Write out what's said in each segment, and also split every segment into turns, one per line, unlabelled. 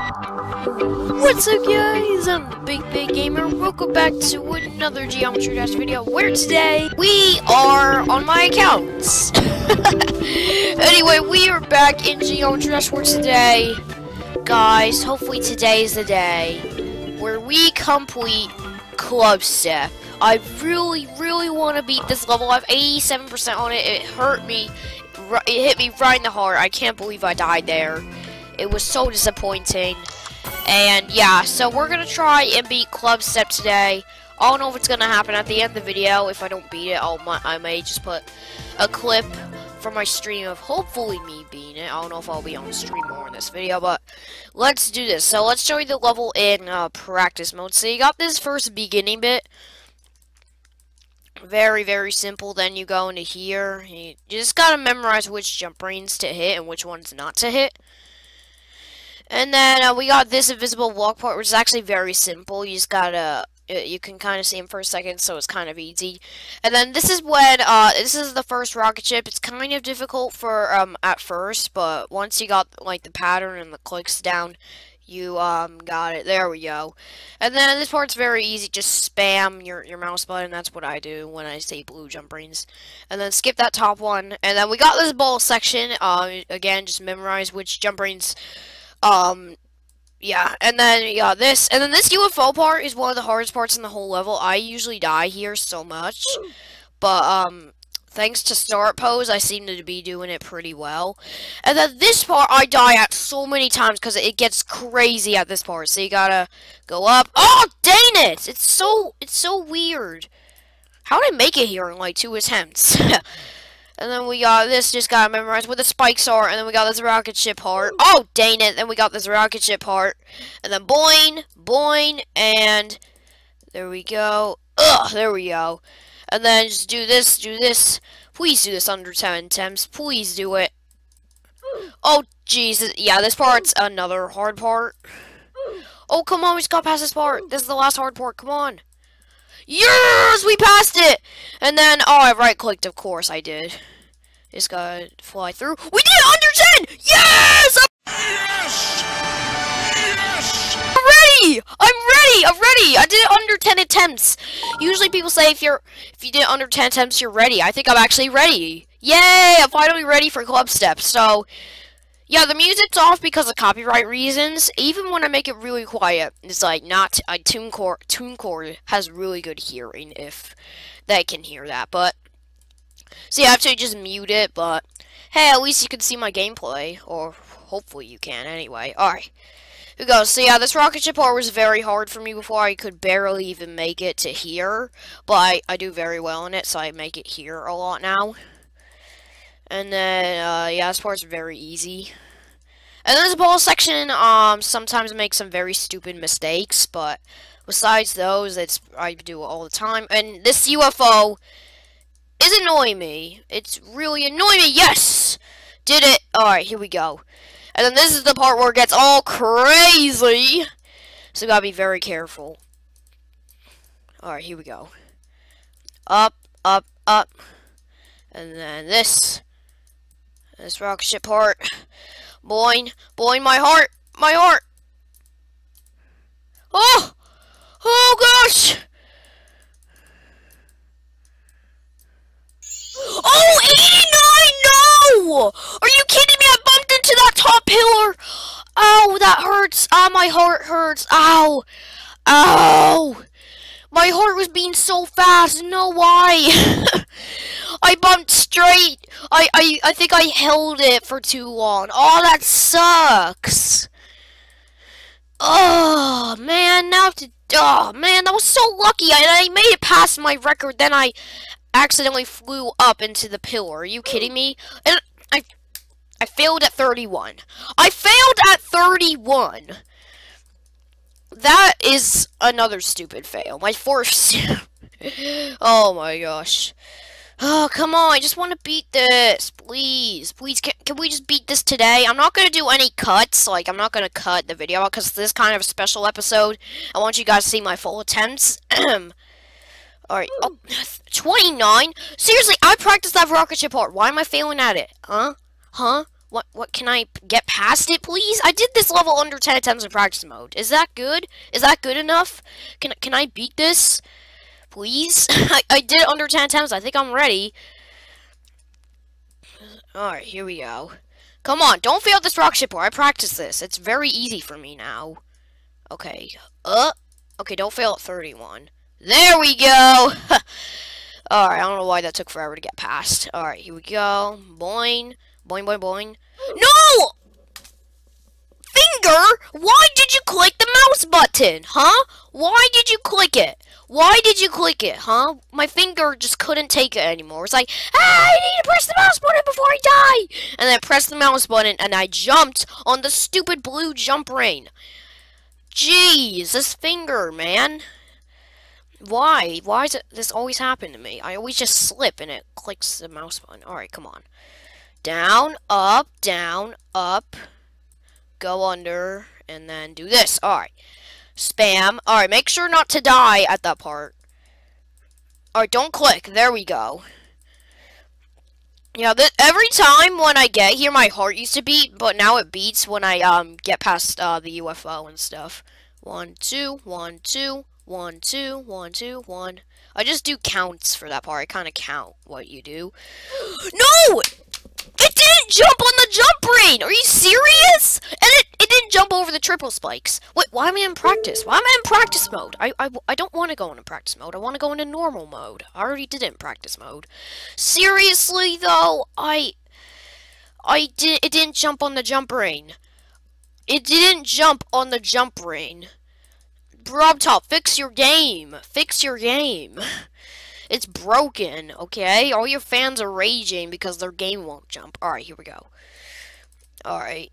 What's up guys, I'm the PigPig Gamer, welcome back to another Geometry Dash video, where today we are on my accounts. anyway, we are back in Geometry Dash for today. Guys, hopefully today is the day where we complete Clubstep. I really, really want to beat this level. I have 87% on it. It hurt me. It hit me right in the heart. I can't believe I died there. It was so disappointing. And yeah, so we're gonna try and beat Clubstep today. I don't know if it's gonna happen at the end of the video. If I don't beat it, I'll I may just put a clip from my stream of hopefully me beating it. I don't know if I'll be on stream more in this video, but let's do this. So let's show you the level in uh, practice mode. So you got this first beginning bit. Very, very simple. Then you go into here. You just gotta memorize which jump rings to hit and which ones not to hit. And then uh, we got this invisible walk part, which is actually very simple. You just gotta, uh, you can kind of see him for a second, so it's kind of easy. And then this is when, uh, this is the first rocket ship. It's kind of difficult for, um, at first, but once you got, like, the pattern and the clicks down, you, um, got it. There we go. And then this part's very easy. Just spam your, your mouse button. That's what I do when I say blue jump rings. And then skip that top one. And then we got this ball section. Uh, again, just memorize which jump rings um, yeah, and then, yeah, this, and then this UFO part is one of the hardest parts in the whole level. I usually die here so much, but, um, thanks to start pos, I seem to be doing it pretty well. And then this part, I die at so many times because it gets crazy at this part. So you gotta go up. Oh, dang it! It's so, it's so weird. How did I make it here in, like, two attempts? And then we got this, just gotta memorize the spikes are. And then we got this rocket ship part. Oh, dang it. Then we got this rocket ship part. And then boing, boing, and there we go. Ugh, there we go. And then just do this, do this. Please do this under 10 attempts. Please do it. Oh, Jesus. Yeah, this part's another hard part. Oh, come on. We just got past this part. This is the last hard part. Come on. Yes, we passed it. And then, oh, I right-clicked, of course I did. Just gotta fly through. We did under 10! Yes!
Yes! Yes!
I'm ready! I'm ready! I'm ready! I did it under 10 attempts. Usually people say if you're if you did it under 10 attempts, you're ready. I think I'm actually ready. Yay! I'm finally ready for club steps. So, yeah, the music's off because of copyright reasons. Even when I make it really quiet, it's like not I tune a TuneCore. TuneCore has really good hearing if they can hear that. But See, I have to just mute it. But hey, at least you can see my gameplay, or hopefully you can. Anyway, all right. Here we go. So yeah, this rocket ship part was very hard for me before. I could barely even make it to here, but I, I do very well in it, so I make it here a lot now. And then, uh, yeah, this part's very easy. And then this ball section, um, sometimes makes some very stupid mistakes, but besides those, it's, I do it all the time. And this UFO is annoying me. It's really annoying me. Yes! Did it. Alright, here we go. And then this is the part where it gets all crazy. So gotta be very careful. Alright, here we go. Up, up, up. And then this. This rocket ship part. Boing. Boing my heart. My heart. Oh! Oh gosh! Oh, 89! No! Are you kidding me? I bumped into that top pillar. Oh, that hurts. Ah, oh, my heart hurts. Ow. Ow. My heart was beating so fast. No, why? I bumped straight. I, I, I think I held it for too long. Oh, that sucks. Oh, man. Now I have to... Oh, man, that was so lucky. I, I made it past my record. Then I accidentally flew up into the pillar. Are you kidding me? And I... I failed at 31. I failed at 31. That is another stupid fail. My first... oh my gosh. Oh, come on. I just want to beat this. Please. Please, can, can we just beat this today? I'm not going to do any cuts. Like, I'm not going to cut the video because this is kind of a special episode. I want you guys to see my full attempts. Alright. Oh, 29? Seriously, I practiced that rocket ship part. Why am I failing at it? Huh? Huh? What, what, can I get past it, please? I did this level under 10 attempts in practice mode. Is that good? Is that good enough? Can, can I beat this? Please? I, I did it under 10 attempts. I think I'm ready. Alright, here we go. Come on, don't fail this rock ship, or I practice this. It's very easy for me now. Okay. Uh. Okay, don't fail at 31. There we go! Alright, I don't know why that took forever to get past. Alright, here we go. Boing. Boing, boing, boing. No! Finger? Why did you click the mouse button? Huh? Why did you click it? Why did you click it, huh? My finger just couldn't take it anymore. It's like, ah, I need to press the mouse button before I die! And then I pressed the mouse button and I jumped on the stupid blue jump ring. Jeez, this finger, man. Why? Why does this always happen to me? I always just slip and it clicks the mouse button. Alright, come on. Down, up, down, up. Go under, and then do this. Alright. Spam. Alright, make sure not to die at that part. Alright, don't click. There we go. Yeah, th every time when I get here, my heart used to beat, but now it beats when I um get past uh, the UFO and stuff. One, two, one, two, one, two, one, two, one. I just do counts for that part. I kind of count what you do. no! It didn't jump on the jump ring! Are you serious? And it, jump over the triple spikes. Wait, why am I in practice? Why am I in practice mode? I, I, I don't want to go into practice mode. I want to go into normal mode. I already did it in practice mode. Seriously, though, I... I did. It didn't jump on the jump ring. It didn't jump on the jump ring. RobTop, fix your game. Fix your game. It's broken, okay? All your fans are raging because their game won't jump. Alright, here we go. Alright.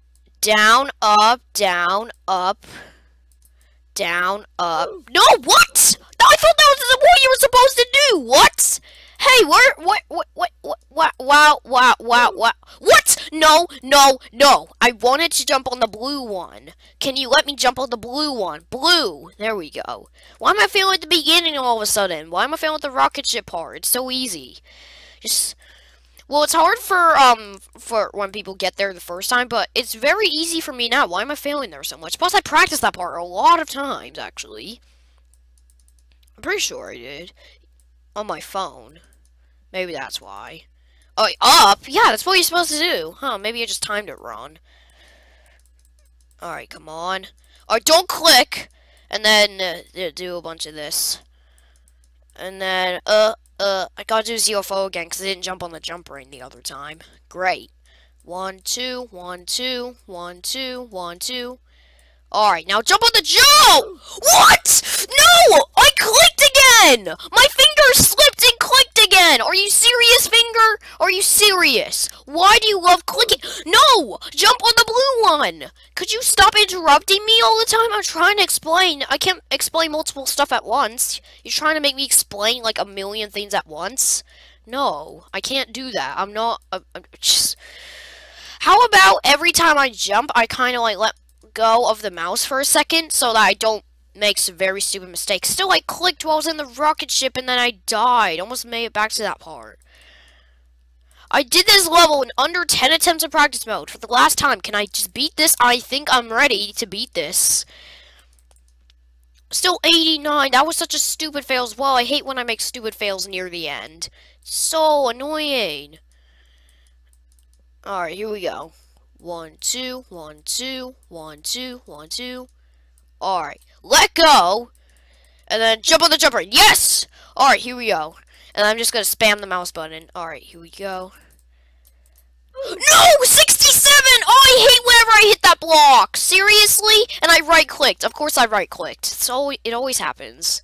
Down, up, down, up, down, up. No, what? I thought that was what you were supposed to do. What? Hey, where, what, what, what, what, what, wow, wow, wow, wow. What? No, no, no. I wanted to jump on the blue one. Can you let me jump on the blue one? Blue. There we go. Why am I failing at the beginning all of a sudden? Why am I failing at the rocket ship part? It's so easy. Just, well, it's hard for, um, for when people get there the first time, but it's very easy for me now. Why am I failing there so much? Plus, I practiced that part a lot of times, actually. I'm pretty sure I did. On my phone. Maybe that's why. Oh, up? Yeah, that's what you're supposed to do. Huh, maybe I just timed it wrong. Alright, come on. Alright, don't click! And then uh, do a bunch of this. And then, uh, uh, I gotta do UFO again because I didn't jump on the jump ring the other time. Great. One, two, one, two, one, two, one, two. Alright, now jump on the jump! What? No! I clicked again! My finger slipped again! Are you serious, finger? Are you serious? Why do you love clicking? No! Jump on the blue one! Could you stop interrupting me all the time? I'm trying to explain. I can't explain multiple stuff at once. You're trying to make me explain like a million things at once? No, I can't do that. I'm not... Uh, I'm just... How about every time I jump, I kind of like let go of the mouse for a second so that I don't make a very stupid mistake. Still, I clicked while I was in the rocket ship and then I died. Almost made it back to that part. I did this level in under 10 attempts in practice mode for the last time. Can I just beat this? I think I'm ready to beat this. Still 89. That was such a stupid fail as well. I hate when I make stupid fails near the end. So annoying. Alright, here we go. One, two, one, two, one, two, one, two. Alright, let go. And then jump on the jumper. Yes! Alright, here we go. And I'm just going to spam the mouse button. Alright, here we go. No! 67! Oh, I hate whenever I hit that block. Seriously? And I right-clicked. Of course I right-clicked. So it always happens.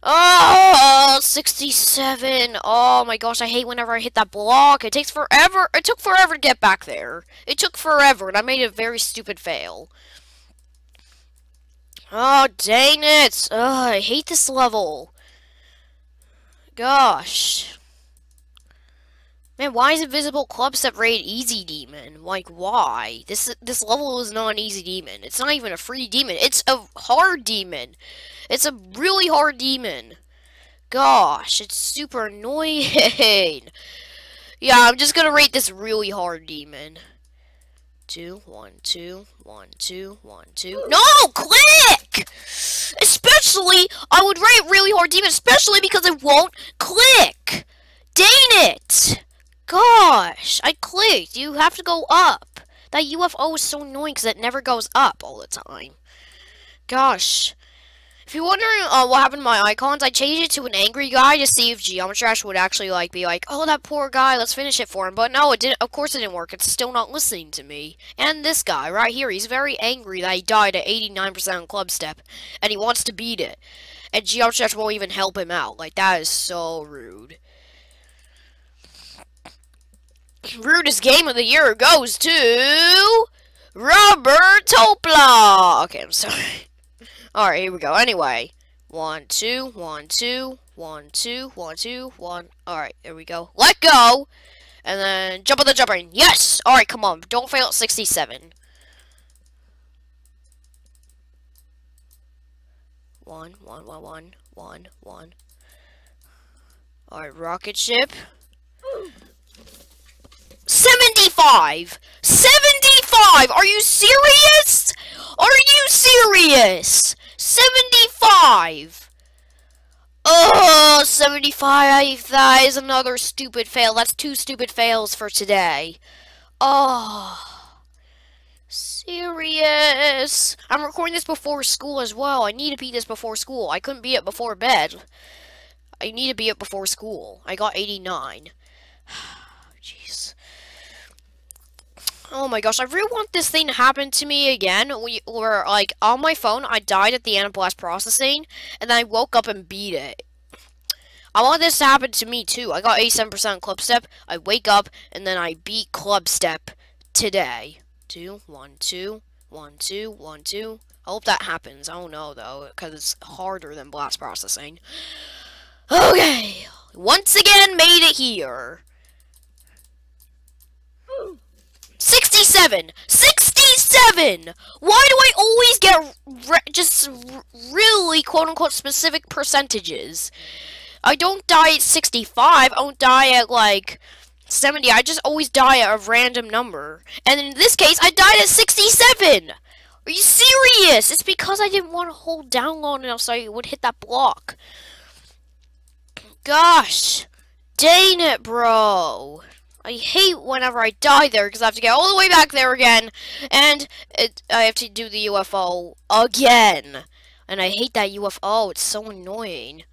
Oh, 67. Oh my gosh, I hate whenever I hit that block. It takes forever. It took forever to get back there. It took forever, and I made a very stupid fail. Oh, dang it. Oh, I hate this level. Gosh. Man, why is Invisible Club separate Easy Demon? Like, why? This this level is not an easy demon. It's not even a free demon. It's a hard demon. It's a really hard demon. Gosh, it's super annoying. Yeah, I'm just gonna rate this really hard demon. Two, one, two, one, two, one, two. No, click! Especially, I would rate really hard demon, especially because it won't click. Dang it! Gosh, I clicked. You have to go up. That UFO is so annoying because it never goes up all the time. Gosh. If you're wondering uh, what happened to my icons, I changed it to an angry guy to see if Geometry Dash would actually like be like, oh, that poor guy, let's finish it for him. But no, it didn't. Of course it didn't work. It's still not listening to me. And this guy right here, he's very angry that he died at 89% on Clubstep, and he wants to beat it. And Geometry Dash won't even help him out. Like, that is so rude. Rudest game of the year goes to Robert Topla. Okay, I'm sorry. Alright, here we go. Anyway, one, two, one, two, one, two, one, two, one. Alright, here we go. Let go! And then jump on the jump ring. Yes! Alright, come on. Don't fail at 67. One, one, one, one, one, one. Alright, rocket ship. 75! 75! Are you serious? Are you serious? 75! Oh, 75. That is another stupid fail. That's two stupid fails for today. Oh. Serious. I'm recording this before school as well. I need to beat this before school. I couldn't beat it before bed. I need to beat it before school. I got 89. Oh my gosh, I really want this thing to happen to me again, we, where, like, on my phone, I died at the end of blast processing, and then I woke up and beat it. I want this to happen to me, too. I got 87% Clubstep, I wake up, and then I beat Clubstep today. Two, one, two, one, two, one, two. I hope that happens. I don't know, though, because it's harder than blast processing. Okay, once again made it here. 67! 67! Why do I always get just really quote-unquote specific percentages? I don't die at 65, I don't die at like 70, I just always die at a random number. And in this case, I died at 67! Are you serious? It's because I didn't want to hold down long enough so I would hit that block. Gosh. Dang it, bro. I hate whenever I die there because I have to get all the way back there again, and it, I have to do the UFO again. And I hate that UFO. It's so annoying.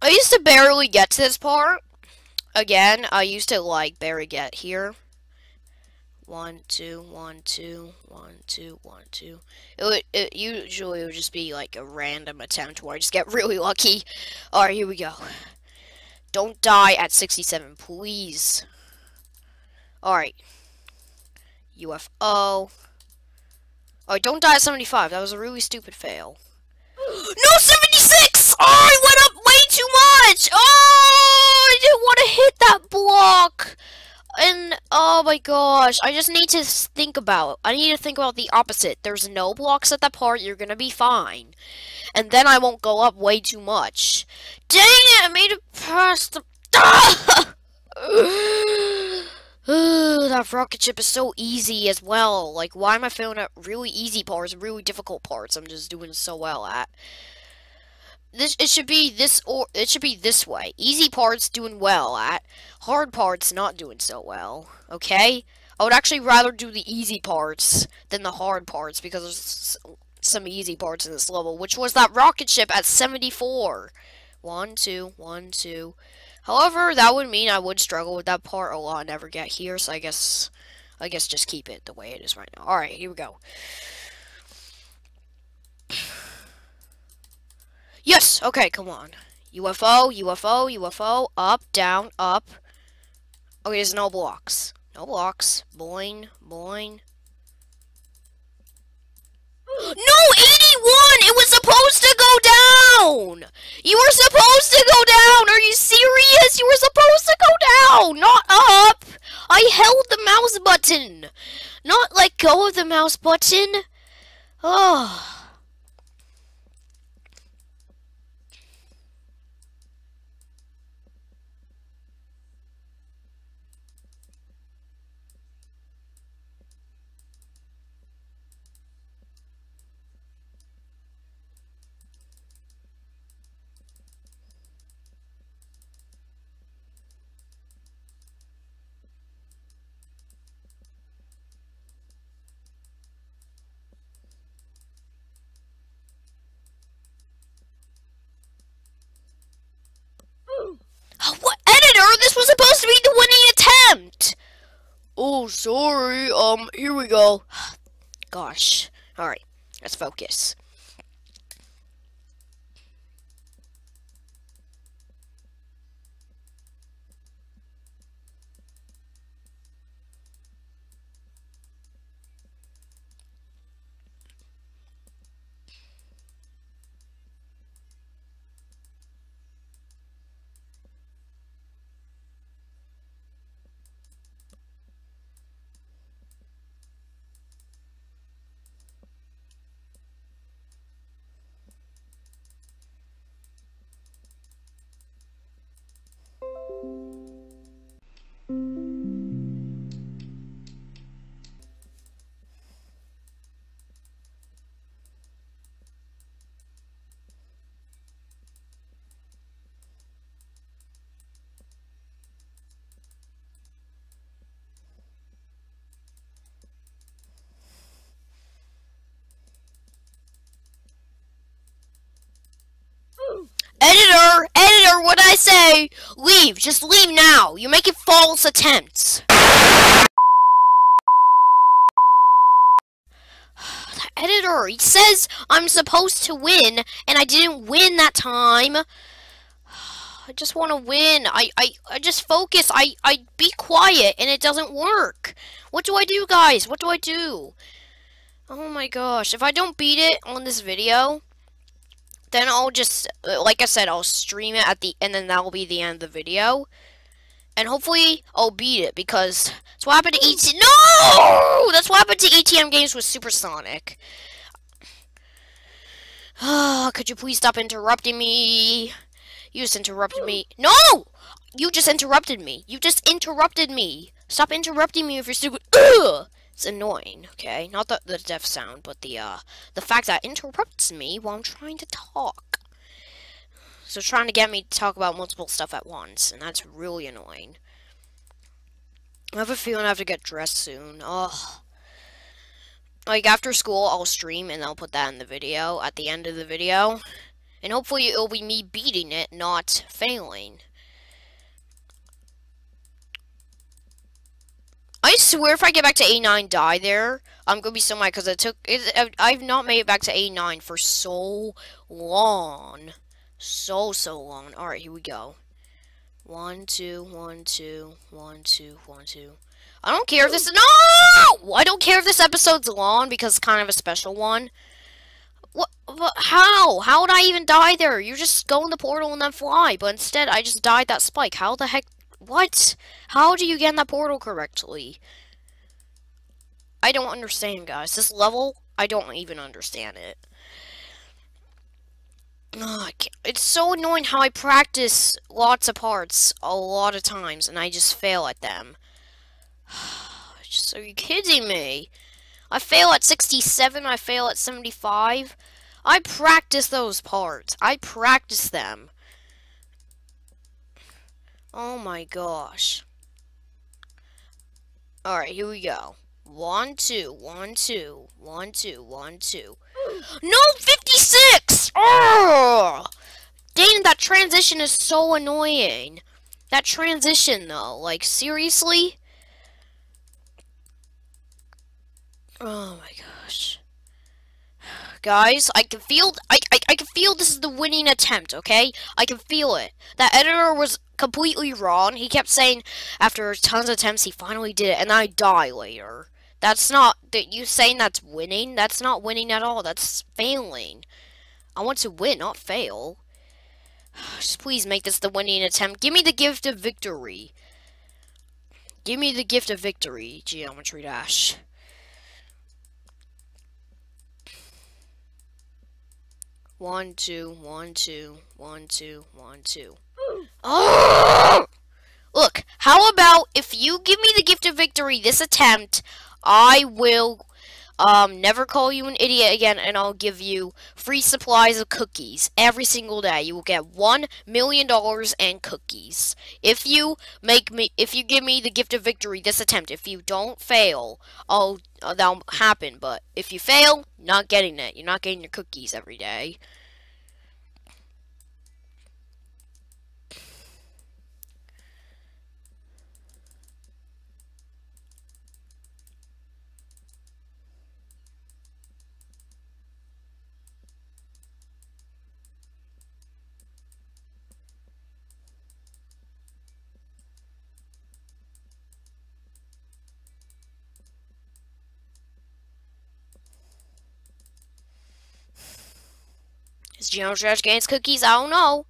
I used to barely get to this part. Again, I used to, like, barely get here. One, two, one, two, one, two, one, two. It would, it usually would just be, like, a random attempt where I just get really lucky. Alright, here we go. Don't die at 67, please. Alright. UFO. Oh, don't die at 75. That was a really stupid fail. no, 76! Oh, I went up way too much! Oh, I didn't want to hit that block! And, oh my gosh, I just need to think about, I need to think about the opposite. There's no blocks at that part, you're gonna be fine. And then I won't go up way too much. Dang it, I made it past the... that rocket ship is so easy as well. Like, why am I failing at really easy parts, really difficult parts I'm just doing so well at? this it should be this or it should be this way. Easy parts doing well at hard parts not doing so well. Okay? I would actually rather do the easy parts than the hard parts because there's some easy parts in this level, which was that rocket ship at 74. One, two, one, two. However, that would mean I would struggle with that part a lot and never get here, so I guess I guess just keep it the way it is right now. Alright, here we go. Yes! Okay, come on. UFO, UFO, UFO, up, down, up. Okay, there's no blocks. No blocks. Boing, boing. No, 81! It was supposed to go down! You were supposed to go down! Are you serious? You were supposed to go down, not up! I held the mouse button! Not let go of the mouse button! Oh. We go. Gosh. Alright, let's focus. I say? Leave. Just leave now. You're making false attempts. the editor, he says I'm supposed to win, and I didn't win that time. I just want to win. I, I, I just focus. I, I be quiet, and it doesn't work. What do I do, guys? What do I do? Oh my gosh. If I don't beat it on this video, then I'll just, like I said, I'll stream it at the, and then that will be the end of the video. And hopefully, I'll beat it, because that's what happened to ET- No! That's what happened to ATM Games with Supersonic. Could you please stop interrupting me? You just interrupted me. No! You just interrupted me. You just interrupted me. Stop interrupting me if you're stupid. Ugh! It's annoying, okay? Not the, the deaf sound, but the, uh, the fact that interrupts me while I'm trying to talk. So trying to get me to talk about multiple stuff at once, and that's really annoying. I have a feeling I have to get dressed soon. Oh. Like, after school, I'll stream, and I'll put that in the video, at the end of the video. And hopefully it'll be me beating it, not failing. I swear if I get back to A9 die there, I'm gonna be so mad because it took it, uh, I've not made it back to A9 for so long. So so long. Alright, here we go. One, two, one, two, one, two, one, two. I don't care if this is no I don't care if this episode's long because it's kind of a special one. What, what how? How would I even die there? You just go in the portal and then fly, but instead I just died that spike. How the heck what? How do you get in that portal correctly? I don't understand, guys. This level, I don't even understand it. Oh, it's so annoying how I practice lots of parts a lot of times, and I just fail at them. just, are you kidding me? I fail at 67, I fail at 75. I practice those parts. I practice them. Oh my gosh. Alright, here we go. One, two, one, two, one, two, one, two. No, 56! Oh! Dang, that transition is so annoying. That transition, though. Like, seriously? Oh my gosh. Guys, I can feel, I, I, I can feel this is the winning attempt, okay? I can feel it. That editor was completely wrong. He kept saying after tons of attempts he finally did it, and I die later. That's not that you saying that's winning. That's not winning at all. That's failing. I want to win, not fail. Just please make this the winning attempt. Give me the gift of victory. Give me the gift of victory, Geometry Dash. One, two, one, two, one, two, one, two. Oh! Look, how about if you give me the gift of victory this attempt, I will um, never call you an idiot again, and I'll give you free supplies of cookies every single day. You will get one million dollars and cookies if you make me. If you give me the gift of victory this attempt. If you don't fail, I'll uh, that'll happen. But if you fail, not getting it. You're not getting your cookies every day. Is Geometry Dash gains cookies? I don't know.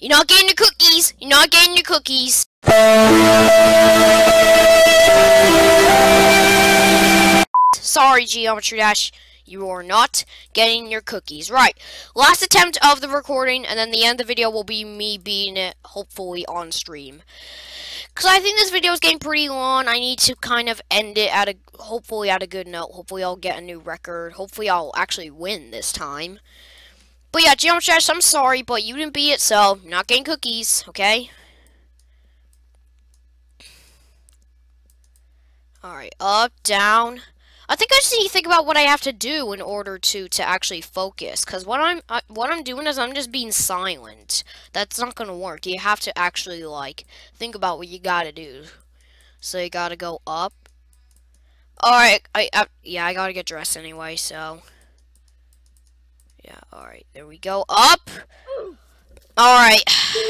You're not getting your cookies. You're not getting your cookies. Sorry, Geometry Dash. You are not getting your cookies. Right. Last attempt of the recording, and then the end of the video will be me being it, hopefully, on stream. Because I think this video is getting pretty long. I need to kind of end it at a, hopefully, at a good note. Hopefully, I'll get a new record. Hopefully, I'll actually win this time. But yeah, Dash, I'm sorry, but you didn't beat it, so not getting cookies, okay? Alright, up, down. I think I just need to think about what I have to do in order to to actually focus. Cause what I'm uh, what I'm doing is I'm just being silent. That's not gonna work. You have to actually like think about what you gotta do. So you gotta go up. All right, I, I yeah I gotta get dressed anyway. So yeah, all right, there we go. Up. All right.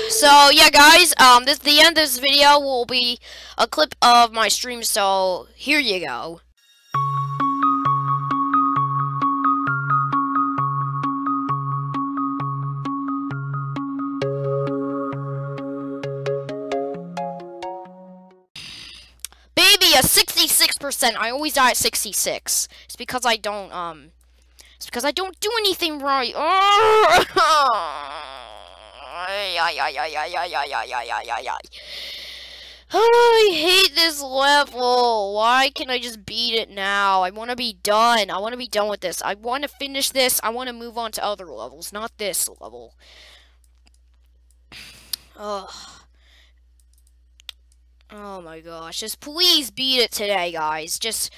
So yeah, guys. Um, this the end of this video will be a clip of my stream. So here you go. A 66%. I always die at 66. It's because I don't, um, it's because I don't do anything right. Oh, I hate this level. Why can I just beat it now? I want to be done. I want to be done with this. I want to finish this. I want to move on to other levels, not this level. Ugh. Oh my gosh. Just please beat it today, guys. Just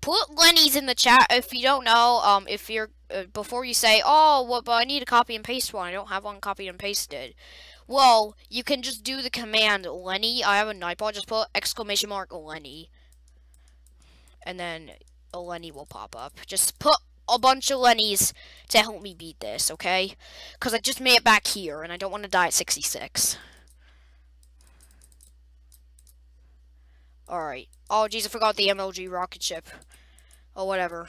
put Lenny's in the chat if you don't know. Um, if you're uh, before you say, "Oh, what? But I need a copy and paste one. I don't have one copied and pasted." Well, you can just do the command Lenny. I have a nightbot. Just put exclamation mark Lenny, and then a Lenny will pop up. Just put a bunch of Lennies to help me beat this, okay? Because I just made it back here, and I don't want to die at 66. Alright. Oh, jeez, I forgot the MLG rocket ship. Oh, whatever.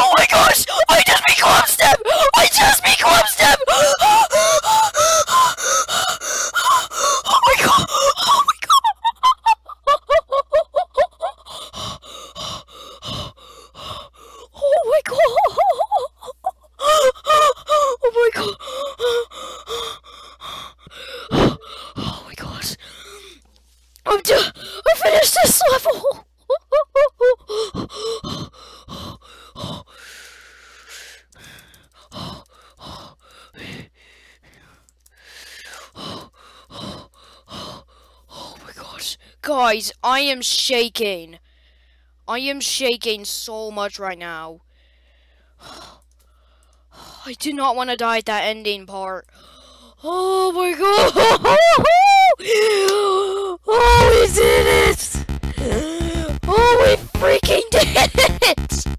Oh my gosh! I just beat Clubstep! I just beat Clubstep! Oh my god! Oh my god! Oh my god! Oh my god! Oh my gosh! I'm done! I finished this level! Oh my gosh. Guys, I am shaking. I am shaking so much right now. I did not want to die at that ending part. Oh my god! Oh, we did it! Oh, we freaking did it!